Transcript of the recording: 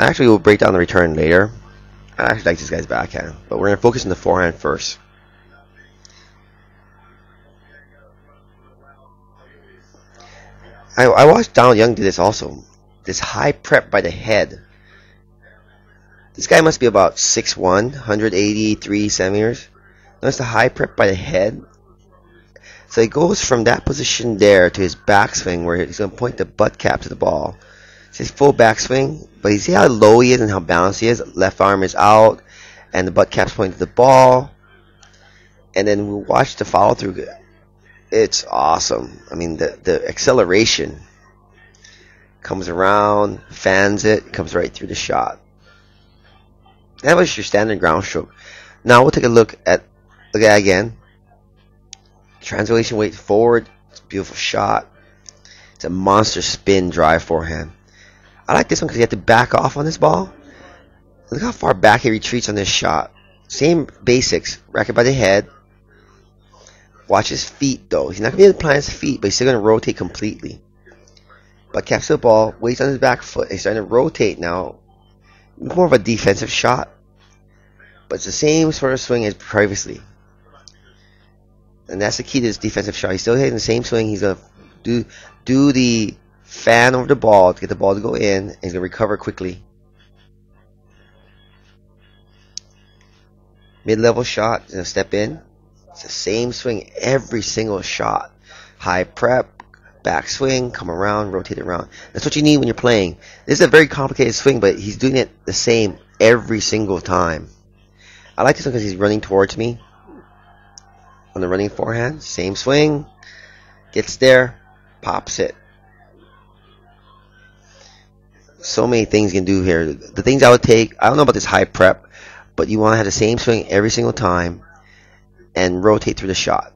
Actually, we'll break down the return later. I actually like this guy's backhand, but we're going to focus on the forehand first. I, I watched Donald Young do this also. This high prep by the head. This guy must be about 6'1", 183 centimeters. Notice the high prep by the head. So he goes from that position there to his backswing where he's going to point the butt cap to the ball. His full backswing, but you see how low he is and how balanced he is? Left arm is out, and the butt cap's pointing to the ball. And then we watch the follow through. It's awesome. I mean, the, the acceleration comes around, fans it, comes right through the shot. That was your standard ground stroke. Now we'll take a look at look at again. Translation weight forward. It's a beautiful shot. It's a monster spin drive forehand. I like this one because you have to back off on this ball. Look how far back he retreats on this shot. Same basics. Racket by the head. Watch his feet though. He's not going to be able to plant his feet, but he's still going to rotate completely. Butt caps the ball, weights on his back foot. He's starting to rotate now. More of a defensive shot. But it's the same sort of swing as previously. And that's the key to this defensive shot. He's still hitting the same swing. He's going to do, do the fan over the ball to get the ball to go in. And to recover quickly. Mid-level shot. To step in. It's the same swing every single shot. High prep, back swing, come around, rotate around. That's what you need when you're playing. This is a very complicated swing, but he's doing it the same every single time. I like this one because he's running towards me on the running forehand. Same swing, gets there, pops it. So many things you can do here. The things I would take, I don't know about this high prep, but you want to have the same swing every single time and rotate through the shot.